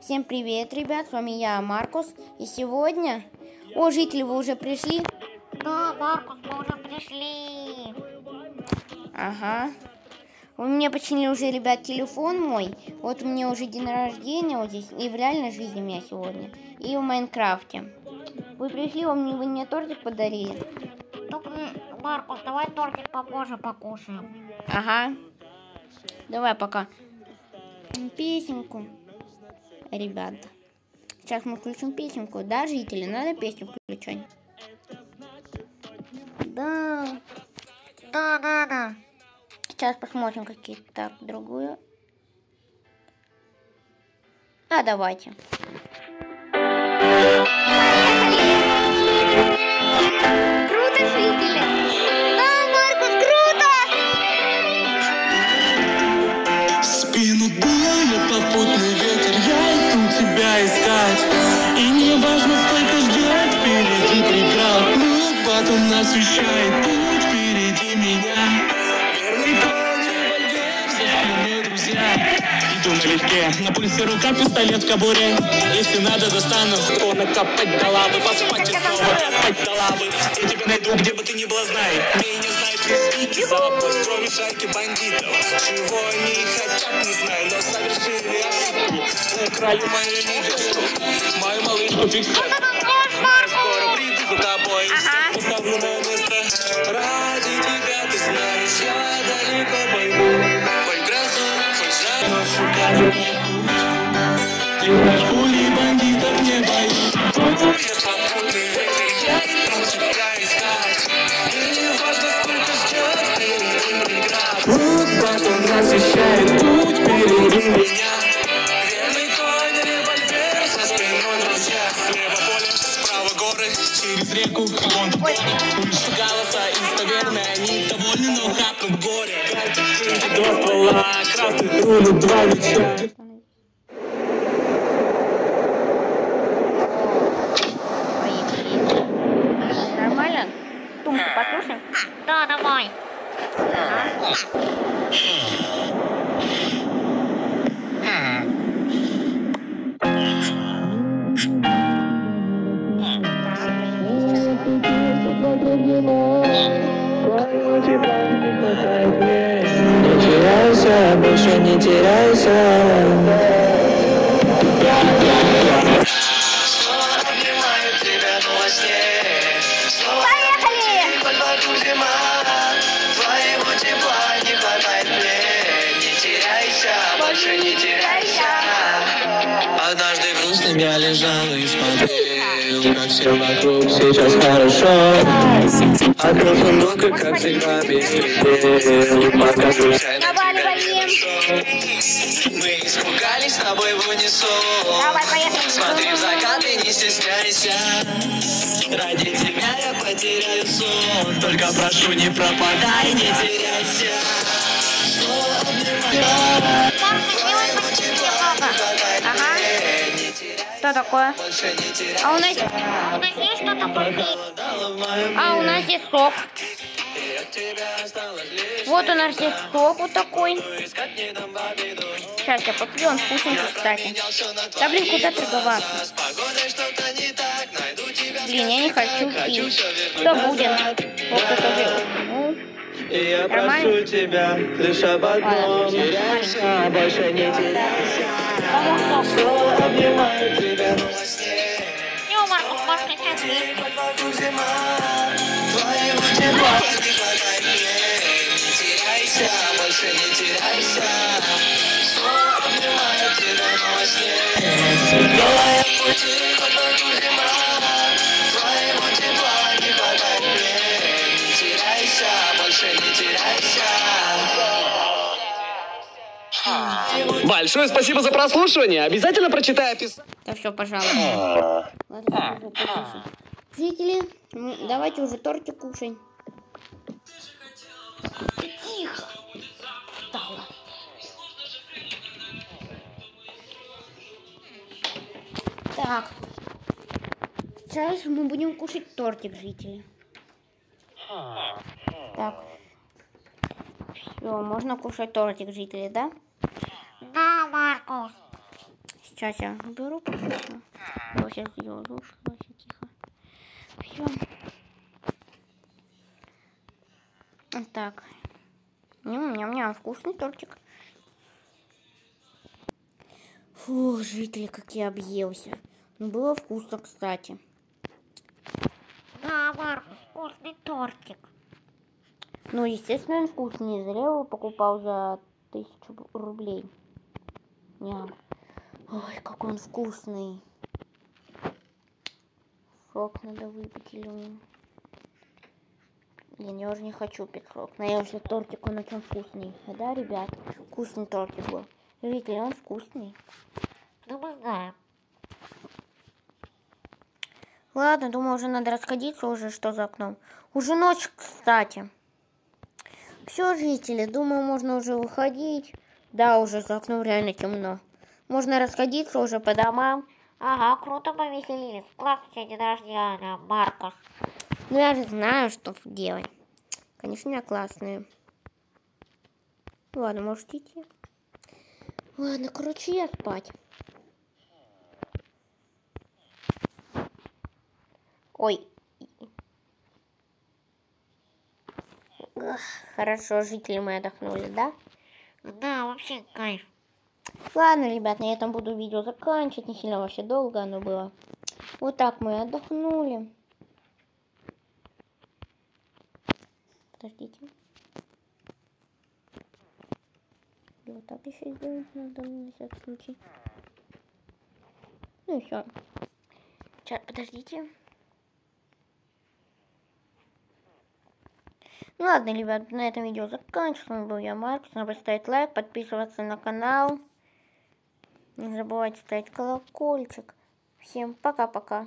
Всем привет, ребят, с вами я, Маркус. И сегодня... О, жители, вы уже пришли? Да, Маркус, мы уже пришли. Ага. У меня починили уже, ребят, телефон мой. Вот у меня уже день рождения вот здесь. И в реальной жизни у меня сегодня. И в Майнкрафте. Вы пришли, вам вы мне тортик подарили? Только, Маркус, давай тортик попозже покушаем. Ага. Давай пока. Песенку. Ребята. Сейчас мы включим песенку. Да, жители? Надо песню включать. Да. Да, да, да. Сейчас посмотрим какие Так, другую. А, давайте. Освещает путь впереди меня. Верный револьвер, за спиной друзья. Иду налегке, на пульсе рука, пистолет в кобуре. Если надо, достану, то накопать до лавы Поспать и снова копать до лавы. Я тебя найду, где бы ты ни была, знай. Меня знает весь дикий запад Кроме шайки бандитов. Чего они хотят, не знаю Но совершили ошибку. Украли мою невесту Мою малышку фиксат Пули бандитов не боюсь Я попутный ветер, я иду тебя искать И не важно, сколько ждет впереди преград Вот батон освещает путь впереди меня Верный конь, револьвер за спиной друзья Слева поле, справа горы, через реку хапнут горе два ствола, крафты рулят два меча. Нормально? Тумку послушаем? Да, давай. Твоего тепла не хватает мне Не теряйся, больше не теряйся Однажды грустным я лежал и смотрел Как вокруг. Сейчас хорошо. Открыл сундук и как всегда случайно Наваливаем. Мы испугались с тобой в унисон. Смотри в закат и не стесняйся. Ради тебя я потеряю сон. Только прошу, не пропадай, не теряйся. Маркус, сделай Что такое? А у нас... У нас есть что-то попить? А у нас здесь сок. Вот у нас здесь сок вот такой. Сейчас я попью, он вкусненький, кстати. Да блин, куда торговаться? Блин, я не хочу пить. Что назад. будет? Вот это уже... Ну, И я прошу тебя лишь об одном больше не теряйся? Снова обнимаю тебя больше не теряйся Снова обнимаю тебя во сне Снова я в пути, больше не теряйся Большое спасибо за прослушивание. Обязательно прочитай описание. да все, пожалуйста. Ладно, м, давайте уже тортик кушай. Тихо. Встала. Так. Сейчас мы будем кушать тортик, жители. Так. Все, можно кушать тортик, жители, да? Да, Маркус. Сейчас я уберу пока что. Я сейчас лучше. Давайте тихо. Все. Так. Ням-ням-ням, вкусный тортик. Фу, жители, как я объелся. Ну, было вкусно, кстати. Да, Маркус, вкусный тортик. Ну, естественно, он вкусный. Не зря его покупал за тысячу рублей. Ням. Ой, какой он вкусный. Сок надо выпить или... мне- Я не, уже не хочу пить сок. Я уже тортик, он очень вкусный. Да, ребят? Вкусный тортик был. Видите, он вкусный. Ну, мы. Ладно, думаю, уже надо расходиться уже, что за окном. Уже ночь, кстати. Все, жители, думаю, можно уже выходить. Да, уже за окном реально темно. Можно расходиться уже по домам. Ага, круто повеселились. Классно у тебя день рождения, Маркус. Ну, я же знаю, что делать. Конечно, у меня классные. Ладно, можете идти. Ладно, короче, я спать. Ой. Хорошо, жители мы отдохнули, да? Да, вообще кайф. Ладно, ребят, на этом буду видео заканчивать. Не сильно вообще долго оно было. Вот так мы отдохнули. Подождите. И вот так еще сделать надо на всякий случай. Ну и все. Сейчас, подождите. Ну ладно, ребят, на этом видео заканчиваю. С вами был я, Марк. Не забывайте ставить лайк, подписываться на канал. Не забывайте ставить колокольчик. Всем пока-пока.